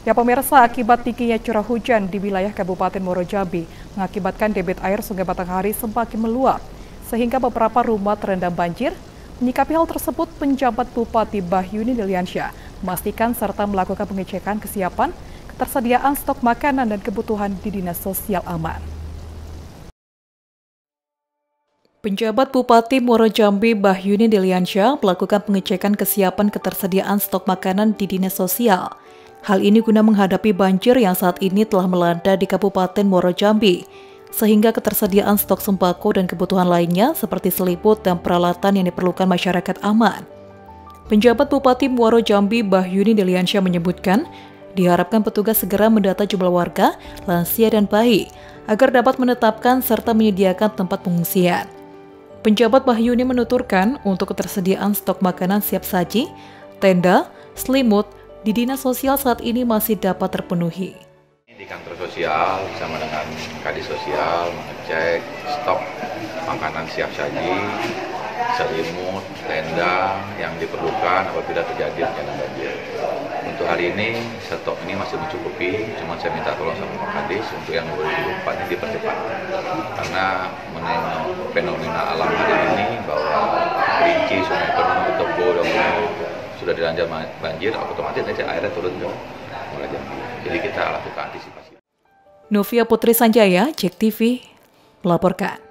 Ya pemirsa, akibat tingginya curah hujan di wilayah Kabupaten Muaro Jambi mengakibatkan debit air Sungai Batanghari semakin meluap, sehingga beberapa rumah terendam banjir. Menyikapi hal tersebut, penjabat Bupati Bahyuni Liliansyah memastikan serta melakukan pengecekan kesiapan ketersediaan stok makanan dan kebutuhan di Dinas Sosial aman. Penjabat Bupati Muaro Jambi Bahyuni Deliansyah melakukan pengecekan kesiapan ketersediaan stok makanan di Dinas Sosial Hal ini guna menghadapi banjir yang saat ini telah melanda di Kabupaten Muaro Jambi, sehingga ketersediaan stok sembako dan kebutuhan lainnya seperti selimut dan peralatan yang diperlukan masyarakat aman. Penjabat Bupati Muaro Jambi Bahyuni Deliansyah menyebutkan, diharapkan petugas segera mendata jumlah warga, lansia dan bayi, agar dapat menetapkan serta menyediakan tempat pengungsian. Penjabat Bahyuni menuturkan untuk ketersediaan stok makanan siap saji, tenda, selimut, di Dinas Sosial saat ini masih dapat terpenuhi. Di kantor sosial bersama dengan Kadis Sosial mengecek stok makanan siap saji, selimut, tenda yang diperlukan apabila terjadi bencana banjir. Hari ini stok ini masih mencukupi, cuma saya minta tolong sama Pak Kadis untuk yang 2024 ini dipercepat. Karena fenomena alam hari ini bahwa kerinci, sungai penuh, tebo, dan sudah dilanjut banjir, otomatis nanti airnya turun ke mulai Jadi kita lakukan antisipasi. Novia Putri Sanjaya, Cek TV, melaporkan.